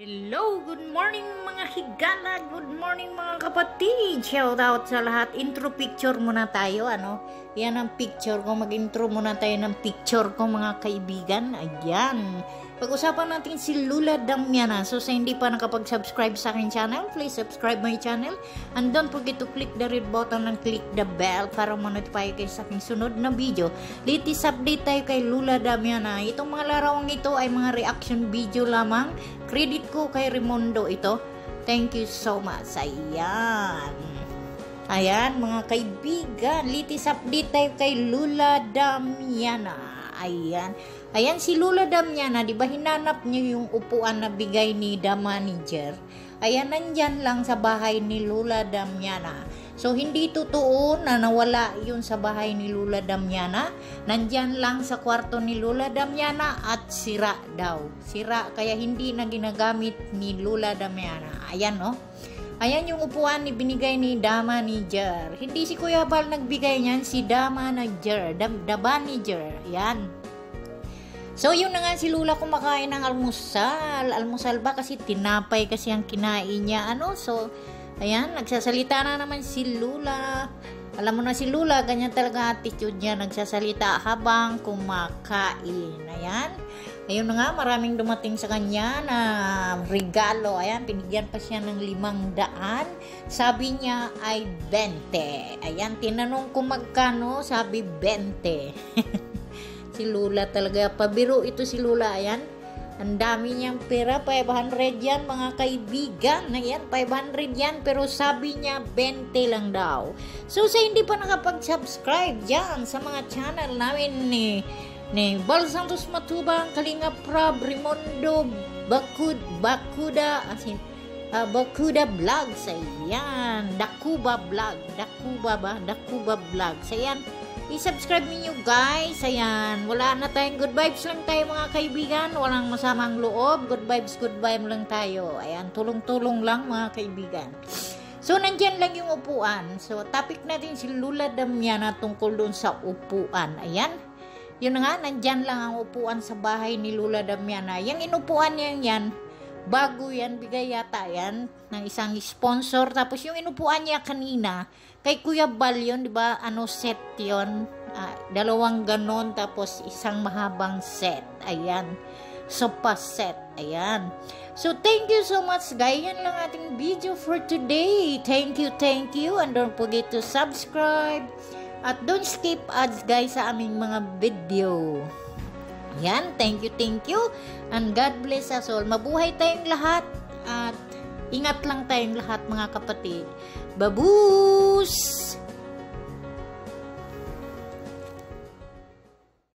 Hello, good morning mga higala, good morning mga kapatid. Shout out sa lahat. Intro picture muna tayo, ano? Yan ang picture ko. Mag-intro muna tayo ng picture ko mga kaibigan. Ayan. Pag-usapan natin si Lula Damiana. So sa hindi pa nakapag-subscribe sa akin channel, please subscribe my channel. And don't forget to click the red button and click the bell para ma-notify kayo sa aking sunod na video. Latest update tayo kay Lula Damiana. Itong mga larawang ito ay mga reaction video lamang. Credit ko kay Rimondo ito. Thank you so much. Ayan. Ayan, mga kaibigan. Latest update tayo kay Lula Damiana. Ayan. Ayan si Lula Damiana, di ba hinanap niyo yung upuan na bigay ni the manager? Ayan, nandyan lang sa bahay ni Lula Damiana. So, hindi totoo na nawala yun sa bahay ni Lula Damiana. Nandyan lang sa kwarto ni Lula Damiana at sira daw. Sira, kaya hindi na ginagamit ni Lula Damiana. Ayan, no? Ayan yung upuan ni binigay ni Da Manager. Hindi si Kuya Bal nagbigay niyan, si Da Manager. Da, da Manager. Yan. So, yun na nga si Lula kumakain ng almusal. Almusal ba? Kasi tinapay kasi ang kinain niya. Ano? So, ayan, nagsasalita na naman si Lula. Alam mo na si Lula, ganyan talaga attitude niya. Nagsasalita habang kumakain. Ayan. Ayun na nga, maraming dumating sa kanya na regalo. Ayan, pinigyan pa siya ng limang daan. Sabi niya ay 20. Ayan, tinanong ko magkano, sabi 20. si Lula talaga. Pabiro ito si Lula. Ayan. Ang dami niyang pera. 500 yan mga kaibigan. Ayan, 500 yan. Pero sabi niya 20 lang daw. So sa hindi pa nakapag-subscribe dyan sa mga channel namin ni ni Bal Santos Matubang, Kalinga Prab, Rimondo, Bakud, Bakuda, asin, uh, Bakuda Vlogs, ayan, Dakuba Vlog, Dakuba ba? Dakuba Vlogs, ayan, i-subscribe niyo guys. Ayan, wala na tayong good vibes lang tayo mga kaibigan. Walang masamang loob. Good vibes, good vibe lang tayo. Ayan, tulong-tulong lang mga kaibigan. So, nandyan lang yung upuan. So, topic natin si Lula Damiana tungkol doon sa upuan. Ayan. Yun nga, nandyan lang ang upuan sa bahay ni Lula Damiana. Yung inupuan niya yan, bago yan, bigay yata yan ng isang sponsor. Tapos yung inupuan niya kanina, Kay Kuya Bal yun, di ba? Ano set yun? Uh, dalawang ganon, tapos isang mahabang set. Ayan. Sopa set. Ayan. So, thank you so much, guys. Yan lang ating video for today. Thank you, thank you. And don't forget to subscribe. At don't skip ads, guys, sa aming mga video. Yan. Thank you, thank you. And God bless us all. Mabuhay tayong lahat. At Ingat lang tayong lahat mga kapatid. Babus!